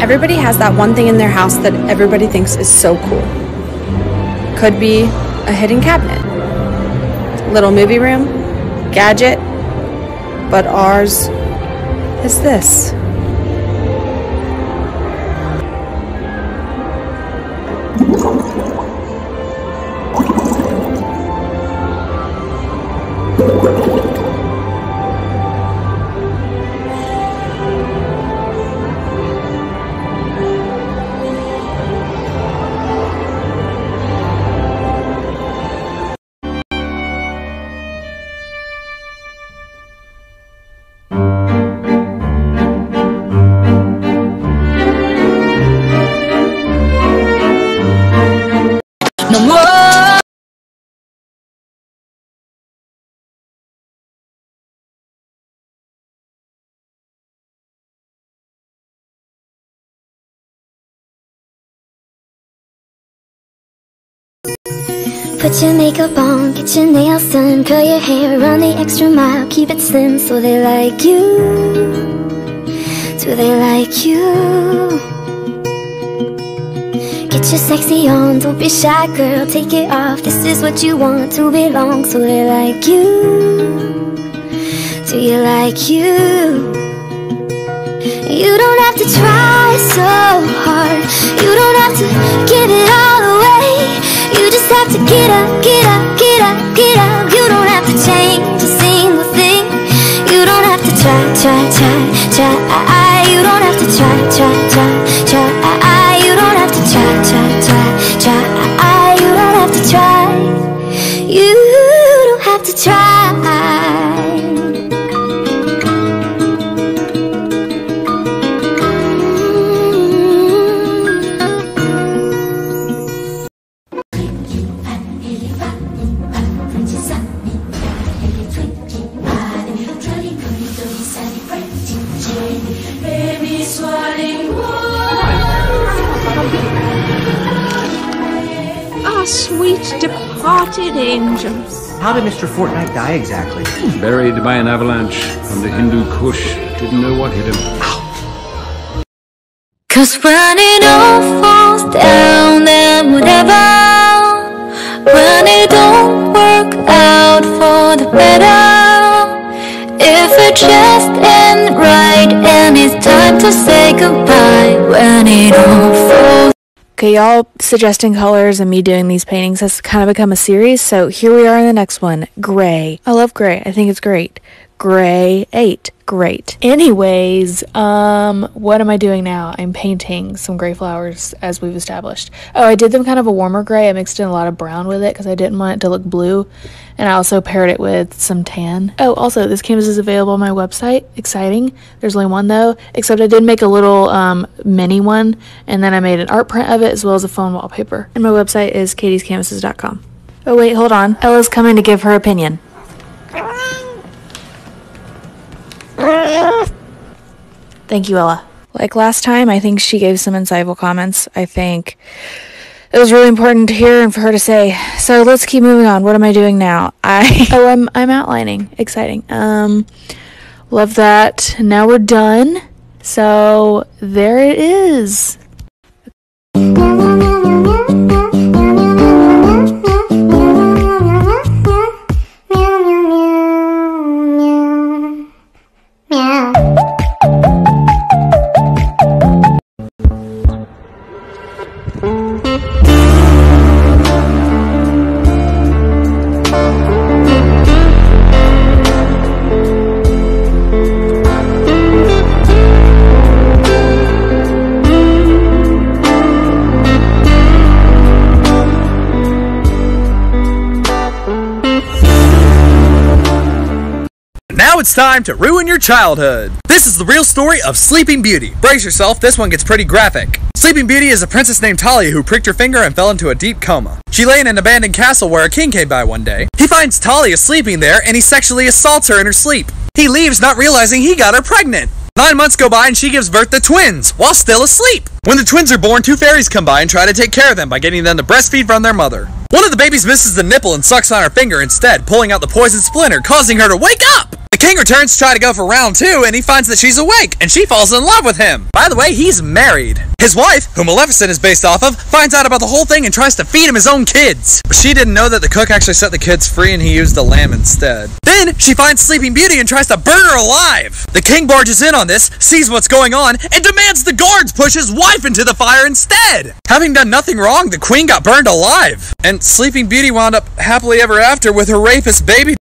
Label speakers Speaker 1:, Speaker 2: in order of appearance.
Speaker 1: Everybody has that one thing in their house that everybody thinks is so cool. Could be a hidden cabinet, little movie room, gadget, but ours is this.
Speaker 2: No more.
Speaker 3: Put your makeup on, get your nails done, curl your hair, run the extra mile, keep it slim so they like you. Do they like you? Get your sexy on, don't be shy, girl, take it off. This is what you want to belong, so they like you. Do you like you? You don't have to try so hard. You don't have to give it all away. You just have to get up, get up, get up, get up. You don't have to change a single thing. You don't have to try, try, try, try. You don't have to try, try, try, try. Try, try, try. You don't have to try. You don't have to try.
Speaker 4: Sweet departed angels.
Speaker 5: How did Mr. Fortnite die exactly?
Speaker 6: Buried by an avalanche from the Hindu Kush. Didn't know what hit him.
Speaker 3: Cause when it all falls down, then whatever. When it don't work out for the better. If it just ain't right, and it's time to say goodbye. When it all falls
Speaker 1: Okay, y'all suggesting colors and me doing these paintings has kind of become a series, so here we are in the next one. Gray. I love gray. I think it's great. Gray 8. Great. Anyways, um, what am I doing now? I'm painting some gray flowers as we've established. Oh, I did them kind of a warmer gray. I mixed in a lot of brown with it because I didn't want it to look blue. And I also paired it with some tan. Oh, also, this canvas is available on my website. Exciting. There's only one though, except I did make a little um, mini one, and then I made an art print of it as well as a phone wallpaper. And my website is katiescanvases.com. Oh, wait, hold on. Ella's coming to give her opinion. Thank you, Ella. Like last time, I think she gave some insightful comments. I think it was really important to hear and for her to say. So let's keep moving on. What am I doing now? I oh, I'm I'm outlining. Exciting. Um, love that. Now we're done. So there it is.
Speaker 7: It's time to ruin your childhood. This is the real story of Sleeping Beauty. Brace yourself, this one gets pretty graphic. Sleeping Beauty is a princess named Talia who pricked her finger and fell into a deep coma. She lay in an abandoned castle where a king came by one day. He finds Talia sleeping there and he sexually assaults her in her sleep. He leaves not realizing he got her pregnant. Nine months go by and she gives birth to twins while still asleep. When the twins are born, two fairies come by and try to take care of them by getting them to breastfeed from their mother. One of the babies misses the nipple and sucks on her finger instead, pulling out the poison splinter, causing her to wake up. The king returns to try to go for round two, and he finds that she's awake, and she falls in love with him. By the way, he's married. His wife, who Maleficent is based off of, finds out about the whole thing and tries to feed him his own kids. But she didn't know that the cook actually set the kids free and he used a lamb instead. Then she finds Sleeping Beauty and tries to burn her alive. The king barges in on this, sees what's going on, and demands the guards push his wife into the fire instead. Having done nothing wrong, the queen got burned alive. And Sleeping Beauty wound up happily ever after with her rapist baby